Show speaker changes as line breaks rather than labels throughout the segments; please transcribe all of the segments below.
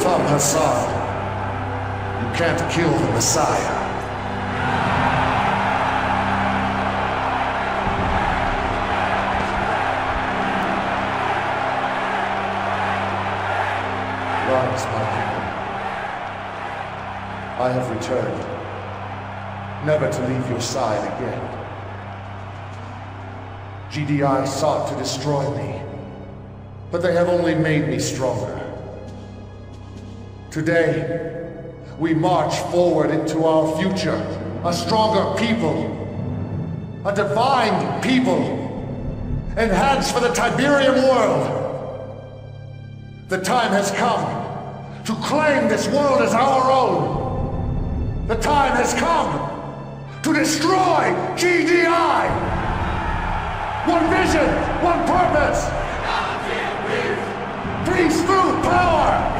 Thumb, Hassan. You can't kill the Messiah. Rise, my people. I have returned, never to leave your side again. GDI sought to destroy me, but they have only made me stronger. Today, we march forward into our future, a stronger people, a divine people, enhanced for the Tiberium world. The time has come to claim this world as our own. The time has come to destroy GDI. One vision, one purpose. Peace through power.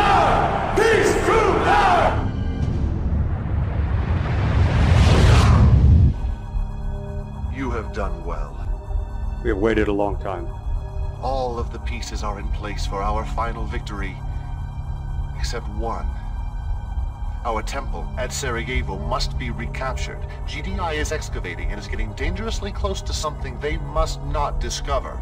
Peace through power. Peace through power.
You have done well.
We have waited a long time.
All of the pieces are in place for our final victory. Except one. Our temple at Sarajevo must be recaptured. GDI is excavating and is getting dangerously close to something they must not discover.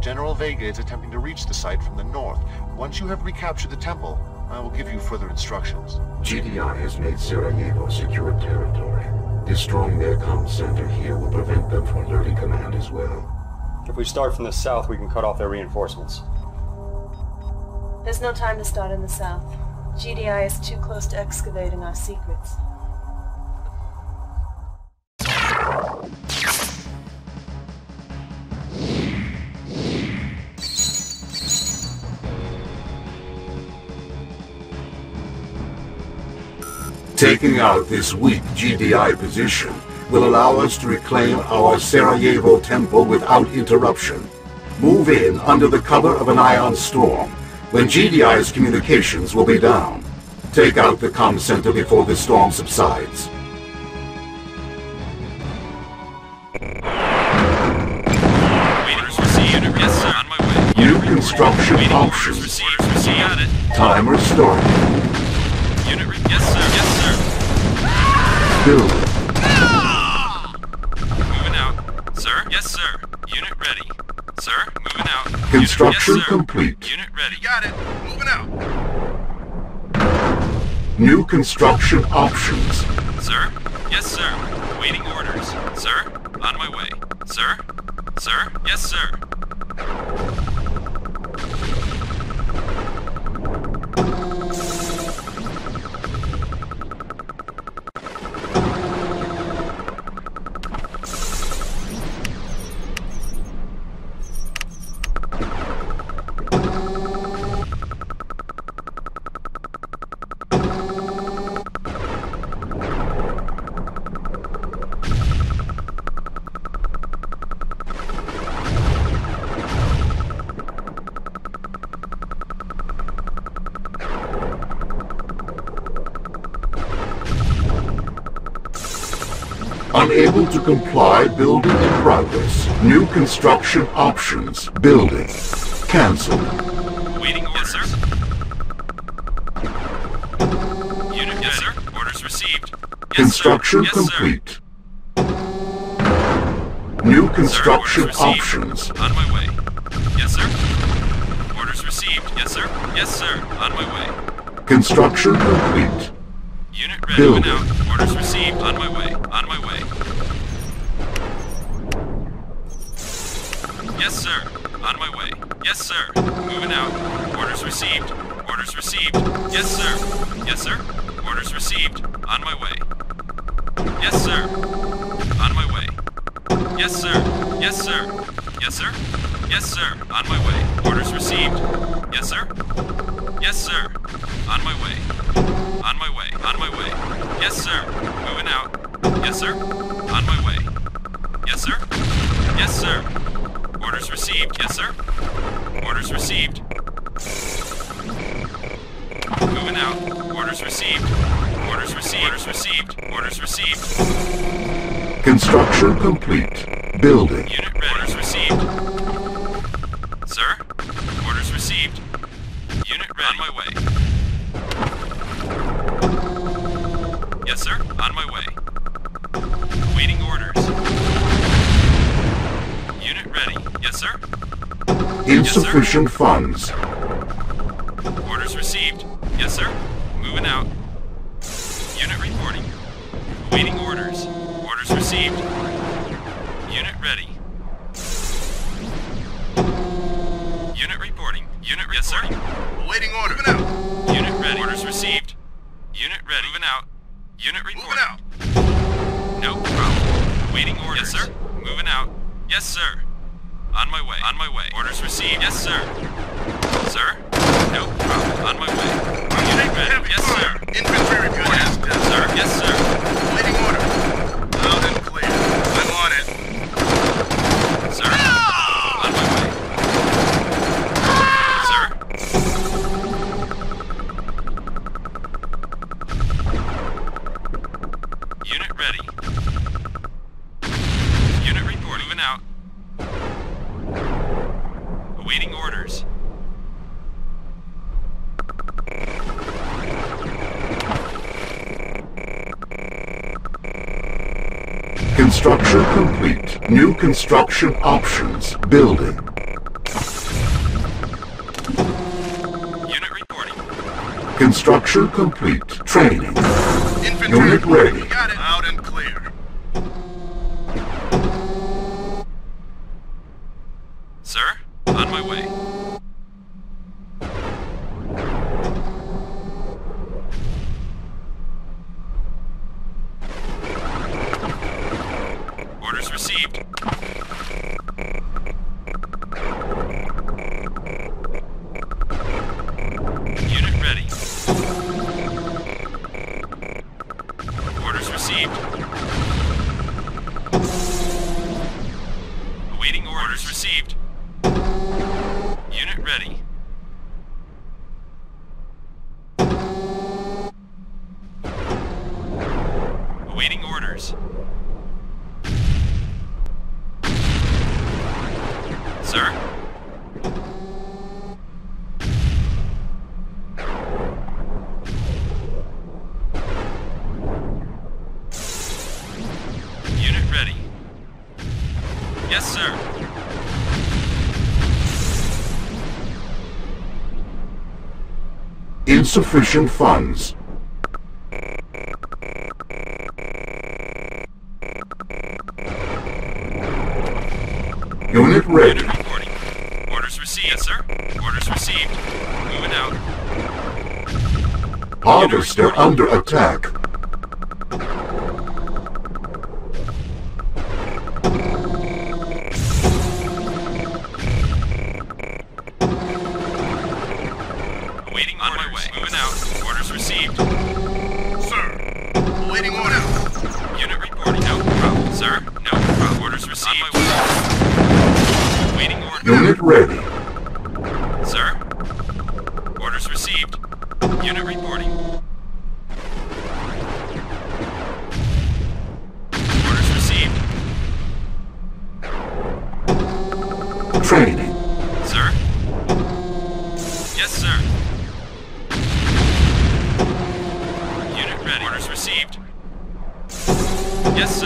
General Vega is attempting to reach the site from the north. Once you have recaptured the temple, I will give you further instructions.
GDI has made Sarajevo secure territory. Destroying their comm center here will prevent them from alerting command as well.
If we start from the south, we can cut off their reinforcements.
There's no time to start in the south. GDI is too close to excavating our secrets.
Taking out this weak GDI position will allow us to reclaim our Sarajevo temple without interruption. Move in under the cover of an ion storm, when GDI's communications will be down. Take out the comm center before the storm subsides. Construction options. Timer started.
Unit re- Yes, sir. Yes, sir.
Build. Ah!
Moving out. Sir? Yes, sir. Unit ready. Sir? Moving out.
Construction
Unit- yes,
complete.
Unit ready. Got it. Moving out.
New construction options.
Sir? Yes, sir. Waiting orders. Sir? On my way. Sir? Sir? Yes, sir.
Unable to comply, building in progress. New construction options. Building. Cancelled.
Waiting orders. Yes, sir. Unit, yes, sir. Orders received. Yes,
Construction
sir. Yes,
complete. New construction
Sir,
options.
On my way. Yes, sir. Orders received. Yes, sir. Yes, sir. On my way.
Construction complete.
Unit ready.
Building.
Out. Orders received. On my way. On my way. Yes, sir. On my way. Yes, sir. Moving out. Orders received. Orders received. Yes, sir. Yes, sir. Orders received. On my way. Yes, sir. On my way. Yes, sir. Yes, sir. Yes, sir. Yes, sir. On my way. Orders received. Yes, sir. Yes, sir. On my way. On my way. On my way. Yes, sir. Moving out. Yes, sir. On my way. Yes, sir. Yes, sir. Orders received. Yes, sir. Orders received. Moving out. Orders received. Orders received. Orders received. Orders received.
Construction complete. Building.
Unit ready. Orders received. Yes, sir. On my way. Waiting orders. Unit ready. Yes, sir.
Insufficient funds.
Yes, sir. On my way. On my way. Orders received. Yes, sir. Sir? No problem. On my way. Unit ready. Yes, sir.
Infantry report. Yes,
Sir? Yes, sir.
Construction options. Building.
Unit reporting.
Construction complete. Training.
Infantry
Unit ready.
Awaiting. Sir? Unit ready. Yes, sir.
Insufficient funds. Ready.
Reporting. Orders received. Yes, sir. Orders received. Moving out.
Harvester under attack.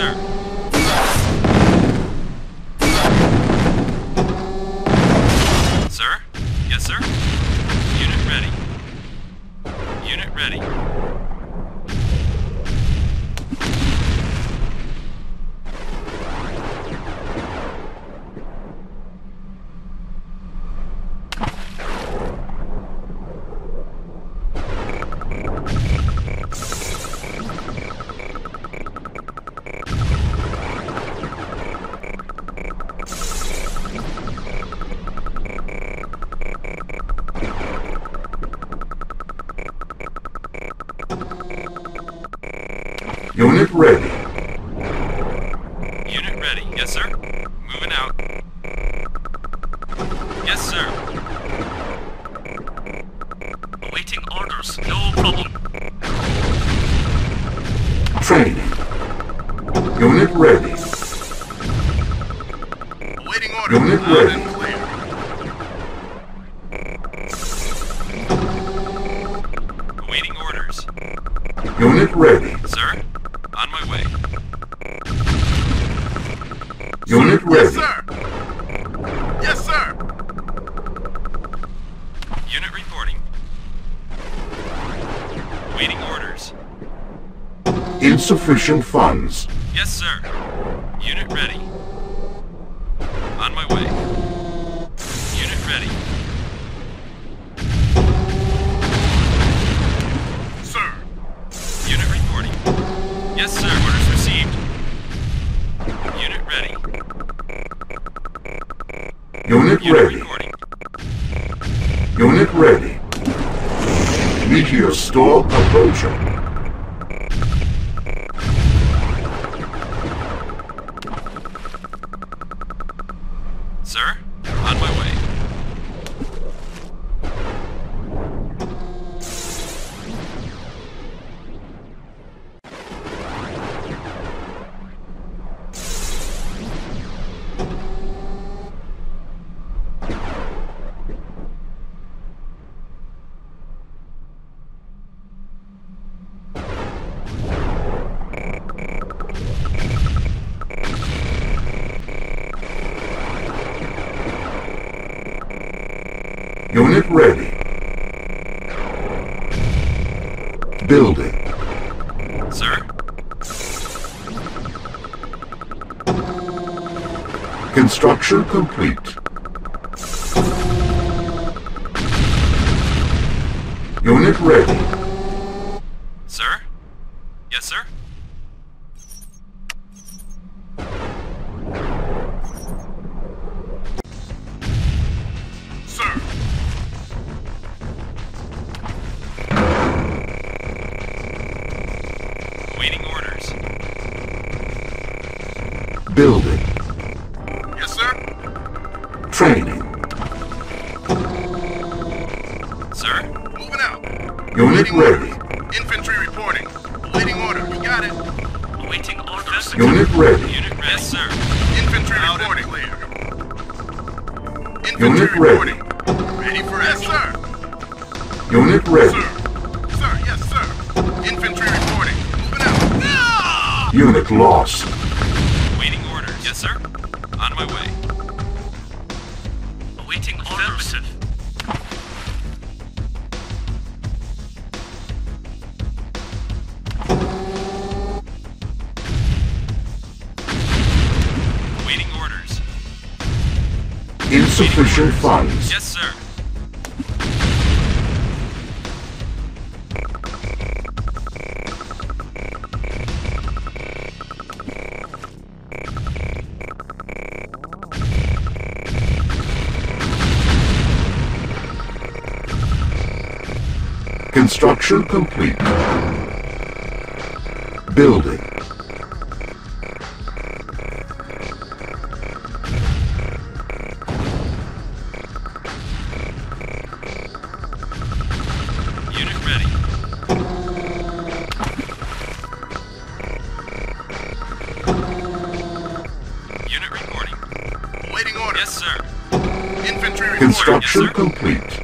Sir?
Unit ready. recording. Waiting orders.
Insufficient funds.
Yes, sir. Unit ready. On my way. Unit ready.
Sir.
Unit reporting. Yes, sir. Orders received. Unit ready.
Unit,
Unit
ready. Unit ready. Meteor storm approaching. Construction complete. Unit ready. Unit ready.
Sir.
sir, yes, sir. Infantry reporting. Moving out. Ah!
Unit lost.
Waiting orders. Yes, sir. On my way. Awaiting orders. Waiting orders.
Insufficient Waiting orders. funds.
Yes, sir.
Construction complete. Building.
Unit ready. Unit reporting.
Waiting order.
Yes, sir.
Infantry reporting.
Construction complete.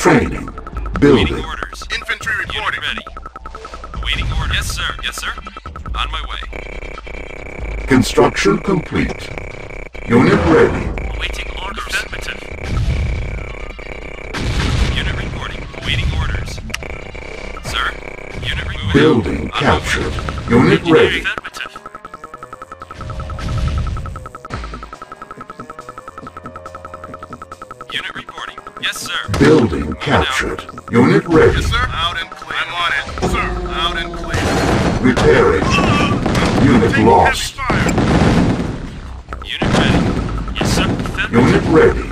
Training.
Awaiting
Building.
orders.
Infantry
Unit
reporting.
ready. Awaiting orders. Yes, sir. Yes, sir. On my way.
Construction complete. Unit ready.
Awaiting orders. Affirmative. Unit reporting. Awaiting orders. Sir. Unit removing.
Building
On my way.
captured. Unit ready.
Sir.
Captured. Unit ready.
Yes, sir. Loud and clear. I'm on it. Sir, loud and clear.
Repairing. Unit lost.
Unit ready. Yes, sir. Affirmative.
Unit ready.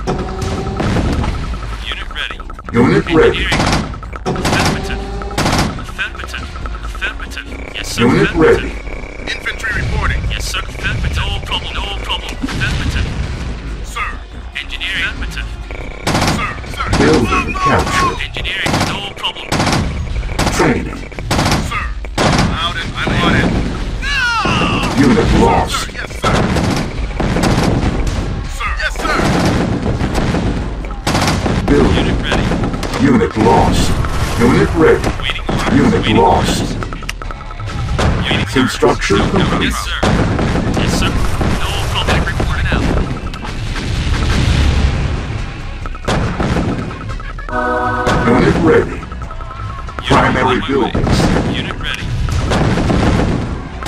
Unit ready.
Unit ready.
Affirmative. Affirmative. Affirmative. Yes, sir.
Unit ready. Unit
ready.
Unit lost. Unit ready.
Waiting orders.
Unit
Waiting
lost.
orders. Waiting orders.
Construction
No, no.
complete.
Yes, sir. Yes, sir. No problem. Reporting out.
Unit ready.
Unit
Primary
on my way.
buildings.
Unit ready.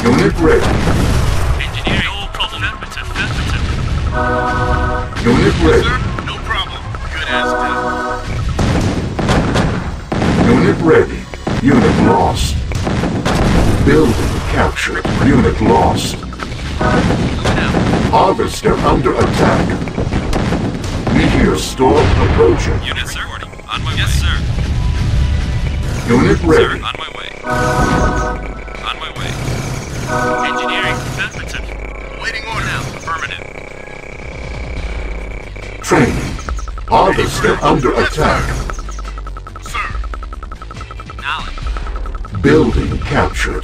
Unit ready.
Engineering. Problem. Affirmative.
Unit ready. Captured. Unit lost.
Moving out.
Harvester under attack. Meteor storm approaching.
Unit, sir. On my yes, sir.
Unit
Sir,
ready.
on my way. On my way. Engineering. Affirmative.
Waiting
Order
order.
now. Affirmative.
Training. Harvester under
Yes,
attack.
sir. Sir.
Knowledge.
Building captured.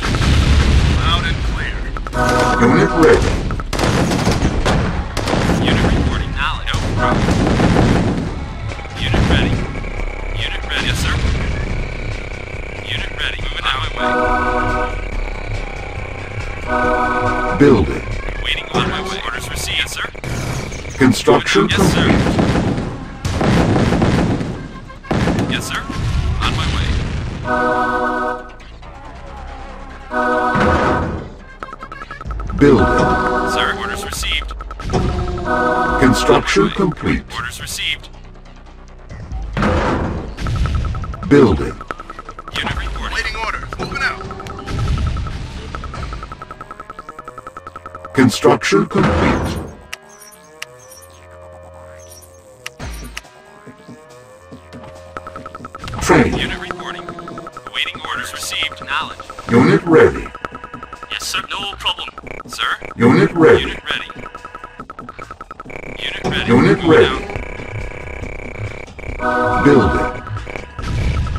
Loud and clear.
Unit ready.
Unit reporting. Knowledge. No problem. Unit ready. Unit ready. Yes, sir. Unit ready. Moving out my way.
Building.
Waiting on my way. Orders received. Yes, sir.
Construction
Yes, sir.
complete.
Yes, sir. On my way.
Building.
Sir, orders received.
Construction
On my way.
complete.
Orders received.
Building.
Unit reporting.
Waiting orders. Moving out.
Construction complete. Training.
Unit reporting. Awaiting orders received. Knowledge.
Unit ready.
Sir?
Unit ready.
Unit ready. Unit ready.
Unit ready. Building.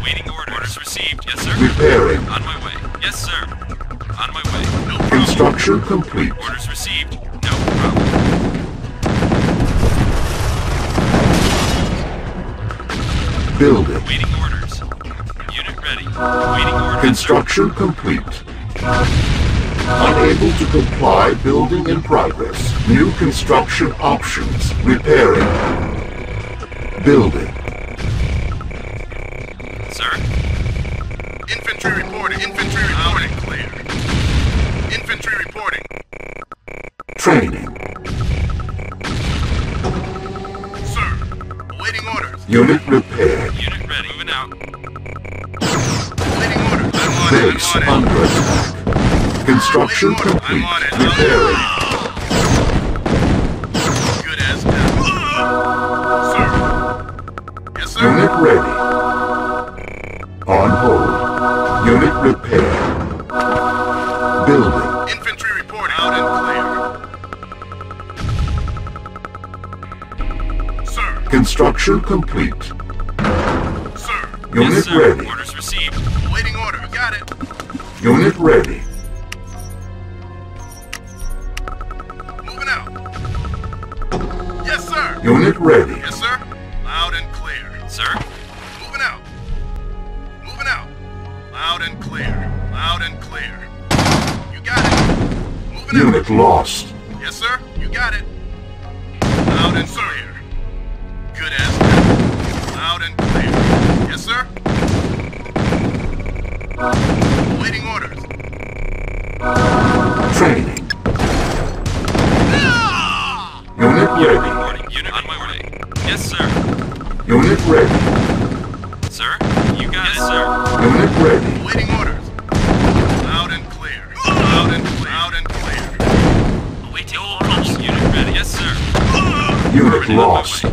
Waiting order. Orders received. Yes, sir.
Repairing.
On my way. Yes, sir. On my way.
No problem.
Construction complete.
Orders received. No problem.
Building.
Waiting orders. Unit ready. Waiting orders.
Construction complete. Unable to comply, building in progress. New construction options. Repairing. Building.
Sir?
Infantry reporting. Infantry reporting. Clear. Infantry reporting.
Training.
Sir. Awaiting orders.
Unit repaired.
Unit ready. Moving out.
Awaiting orders.
Base under attack. Construction complete.
I'm on it.
Repairing.
Good as done. Sir. Yes, sir.
Unit ready. On hold. Unit repaired. Building.
Infantry report Out and clear. Sir.
Construction complete.
Sir.
Unit
yes, sir.
ready.
Orders received.
Waiting order. Got it.
Unit ready.
Yes, sir.
Unit ready.
Yes, sir. Loud and clear.
Sir.
Moving out. Moving out. Loud and clear. Loud and clear. You got it. Moving
Unit out. lost.
Yes, sir. You got it. Loud and clear. Good as. Loud and clear. Yes, sir. Waiting orders.
Training.
Ah!
Unit ready.
Yes, sir.
Unit ready.
Sir? You got yes, it, sir.
Unit ready.
Awaiting orders. Loud and clear. Loud and clear. Loud and clear.
Awaiting orders. Unit ready. Yes, sir.
Unit lost.
I'm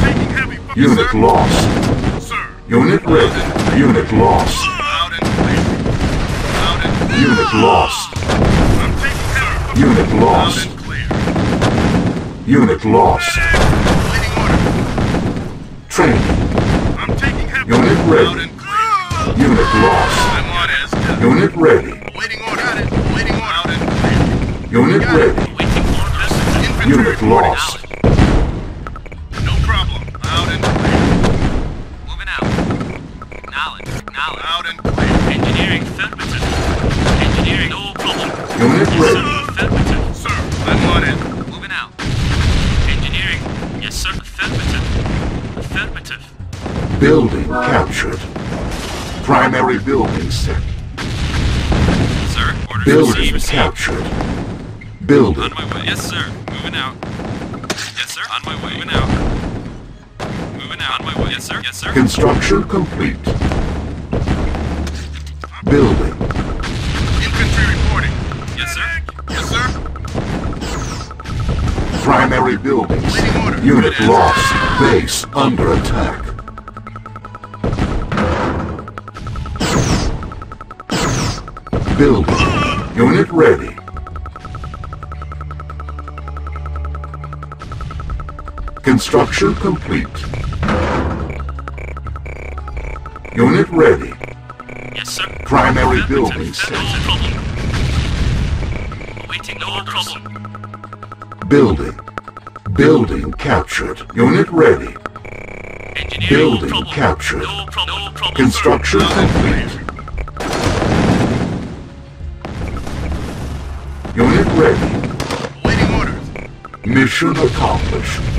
taking heavy fire.
Unit
sir.
lost.
Sir.
Unit ready. Unit lost.
Loud and clear. Loud and clear.
Unit lost.
I'm taking heavy fire.
Unit lost. Unit lost. Training.
I'm taking heavy
Unit ready.
And clear.
Unit lost.
I'm on as.
Unit ready.
Awaiting order. Got order. Loud and clear.
Unit ready.
Awaiting orders.
Infantry
Unit lost.
No problem. Loud and clear.
Moving out. Knowledge. Knowledge.
Loud and clear.
Engineering. Engineering no problem.
Unit ready. Building captured. Primary building set.
Sir. Orders
Building
received. received.
captured. Building.
On my way. Yes, sir. Moving out. Yes, sir. On my way. Moving out. Moving out. On my way. Yes, sir. Yes, sir.
Construction complete. Building.
Infantry reporting.
Yes, sir.
Yes, sir.
Primary buildings. Unit
Good
lost. Base under attack. Building. Unit ready. Construction complete. Unit ready.
Yes, sir.
Primary
Affirmative.
building set.
No problem. Awaiting no orders.
Building. Building captured. Unit ready.
Engineering
Building
no
captured.
No problem. No problem.
Construction
and
complete. Mission accomplished.